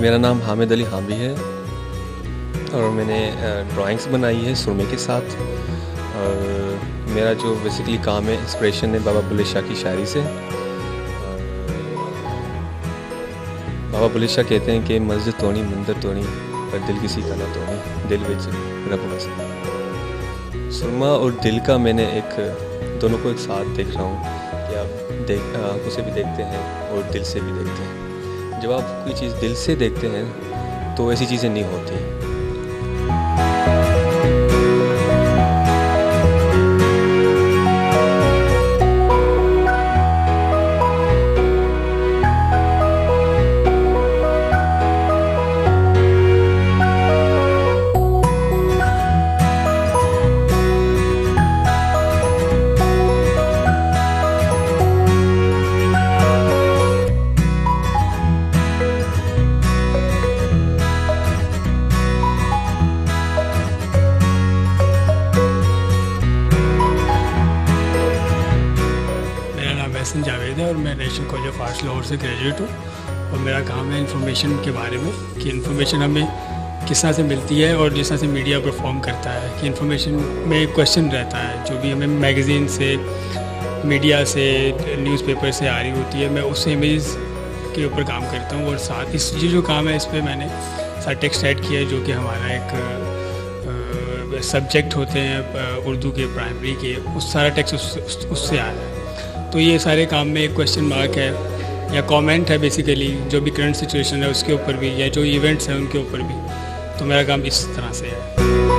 मेरा नाम हामिद अली हामी है और मैंने ड्राइंग्स बनाई है सुरमे के साथ। और मेरा जो बेसिकली काम है इंस्पिरेशन है बाबा बुल्ले शाह की शायरी से। बाबा बुल्ले शाह कहते हैं कि मस्जिद तोड़ी, मंदिर तोड़ी, पर दिल किसी का ना तोड़ी, दिल विच रब बस सुरमा और दिल का मैंने एक, दोनों को एक साथ देख रहा हूँ कि आप देख आँखों से भी देखते हैं और दिल से भी देखते हैं। जब आप कोई चीज़ दिल से देखते हैं तो ऐसी चीज़ें नहीं होती। जावेद है और मैं national college of arts Lahore से ग्रेजुएट हूँ और मेरा काम है इन्फॉर्मेशन के बारे में कि इन्फॉर्मेशन हमें किस तरह से मिलती है और जिस तरह से मीडिया परफॉर्म करता है कि इन्फॉर्मेशन में क्वेश्चन रहता है जो भी हमें मैगज़ीन से मीडिया से न्यूज़पेपर से आ रही होती है मैं उस इमेज के ऊपर काम करता हूँ और साथ इस ये जो काम है इस पर मैंने सारा टेक्स्ट ऐड किया है जो कि हमारा एक सब्जेक्ट होते हैं उर्दू के प्राइमरी के उस सारा टेक्स्ट उस, उस, उससे आ रहा है। तो ये सारे काम में एक क्वेश्चन मार्क है, या कमेंट है बेसिकली जो भी करंट सिचुएशन है उसके ऊपर भी, या जो इवेंट्स हैं उनके ऊपर भी। तो मेरा काम इस तरह से है।